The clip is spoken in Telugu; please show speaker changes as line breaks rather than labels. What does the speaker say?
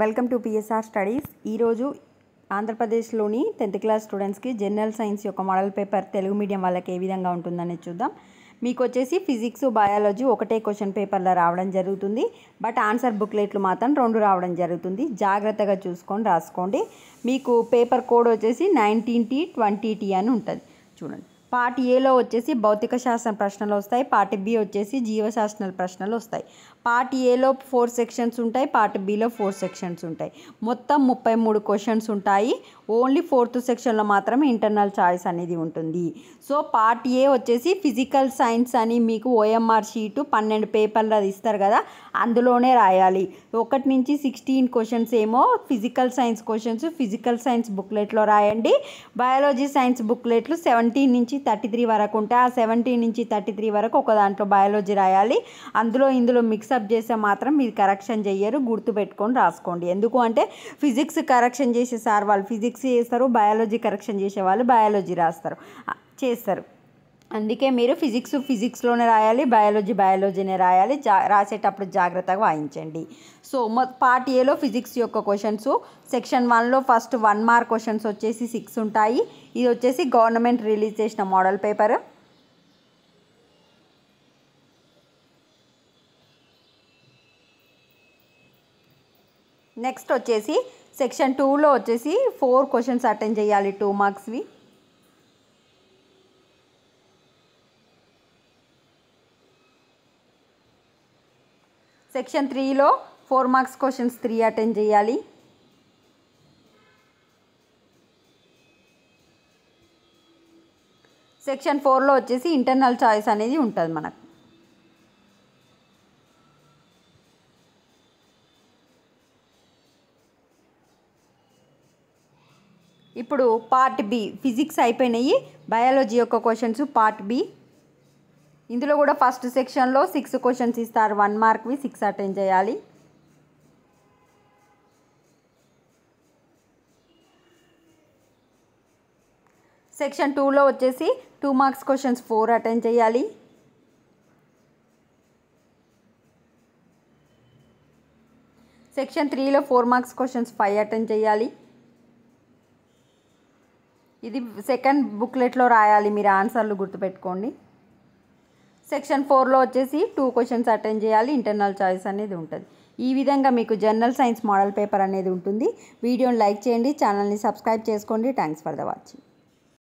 Welcome to PSR studies. ఈరోజు ఆంధ్రప్రదేశ్లోని టెన్త్ క్లాస్ స్టూడెంట్స్కి జనరల్ సైన్స్ యొక్క మోడల్ పేపర్ తెలుగు మీడియం వాళ్ళకి ఏ విధంగా ఉంటుందని చూద్దాం. మీకు వచ్చేసి ఫిజిక్స్ బయాలజీ ఒకటే క్వశ్చన్ పేపర్లో రావడం జరుగుతుంది. బట్ ఆన్సర్ బుక్లెట్లు మాత్రం రెండు రావడం జరుగుతుంది. జాగ్రత్తగా చూసుకొని రాసుకోండి. మీకు పేపర్ కోడ్ వచ్చేసి నైన్టీన్ టీ ట్వంటీ టీ అని ఉంటుంది. చూడండి. పార్ట్ ఏలో వచ్చేసి భౌతిక శాస్త్రం ప్రశ్నలు వస్తాయి పార్ట్ బి వచ్చేసి జీవశాస్త్రాల ప్రశ్నలు వస్తాయి. పార్ట్ ఏలో ఫోర్ సెక్షన్స్ ఉంటాయి పార్ట్ బిలో ఫోర్ సెక్షన్స్ ఉంటాయి. మొత్తం ముప్పై మూడు క్వశ్చన్స్ ఉంటాయి. ఓన్లీ ఫోర్త్ సెక్షన్లో మాత్రమే ఇంటర్నల్ చాయిస్ అనేది ఉంటుంది. సో పార్ట్ ఏ వచ్చేసి ఫిజికల్ సైన్స్ అని మీకు ఓఎంఆర్ షీటు పన్నెండు పేపర్లు అది ఇస్తారు కదా అందులోనే రాయాలి. ఒకటి నుంచి సిక్స్టీన్ క్వశ్చన్స్ ఏమో physical science questions physical science బుక్లెట్లో రాయండి. బయాలజీ సైన్స్ బుక్లెట్లు సెవెంటీన్ నుంచి థర్టీ త్రీ వరకు ఉంటే ఆ సెవెంటీ నుంచి థర్టీ త్రీ వరకు ఒక దాంట్లో బయాలజీ రాయాలి. అందులో ఇందులో మిక్సప్ చేస్తే మాత్రం మీరు కరెక్షన్ చెయ్యరు గుర్తుపెట్టుకొని రాసుకోండి. ఎందుకు అంటే ఫిజిక్స్ కరెక్షన్ చేసే సార్ వాళ్ళు ఫిజిక్స్ చేస్తారు బయాలజీ కరెక్షన్ చేసే వాళ్ళు బయాలజీ రాస్తారు. చేస్తారు. అందుకే మీరు ఫిజిక్స్ ఫిజిక్స్లోనే రాయాలి బయాలజీ బయాలజీనే రాయాలి జా రాసేటప్పుడు జాగ్రత్తగా వాయించండి. సో పార్ట్ ఏలో ఫిజిక్స్ యొక్క క్వశ్చన్స్ సెక్షన్ వన్లో ఫస్ట్ వన్ మార్క్ క్వశ్చన్స్ వచ్చేసి సిక్స్ ఉంటాయి. ఇది వచ్చేసి గవర్నమెంట్ రిలీజ్ చేసిన మోడల్ పేపర్. నెక్స్ట్ వచ్చేసి సెక్షన్ టూలో వచ్చేసి ఫోర్ క్వశ్చన్స్ అటెండ్ చేయాలి టూ మార్క్స్వి. సెక్షన్ త్రీలో four marks questions three attend చేయాలి. సెక్షన్ ఫోర్లో వచ్చేసి ఇంటర్నల్ చాయిస్ అనేది ఉంటుంది మనకు. ఇప్పుడు పార్ట్ బి ఫిజిక్స్ అయిపోయినాయి. బయాలజీ యొక్క క్వశ్చన్స్ పార్ట్ బి. ఇందులో కూడా ఫస్ట్ సెక్షన్లో సిక్స్ క్వశ్చన్స్ ఇస్తారు. వన్ మార్క్వి సిక్స్ అటెండ్ చేయాలి. సెక్షన్ టూలో వచ్చేసి two marks questions four attend చేయాలి. సెక్షన్ త్రీలో four marks questions five attend చేయాలి. ఇది సెకండ్ బుక్లెట్లో రాయాలి. మీరు ఆన్సర్లు గుర్తుపెట్టుకోండి. సెక్షన్ ఫోర్లో వచ్చేసి టూ క్వశ్చన్స్ అటెండ్ చేయాలి ఇంటర్నల్ చాయిస్ అనేది ఉంటుంది. ఈ విధంగా మీకు జనరల్ సైన్స్ మోడల్ పేపర్ అనేది ఉంటుంది. వీడియోని లైక్ చేయండి ఛానల్ని సబ్స్క్రైబ్ చేసుకోండి. Thanks for the watching.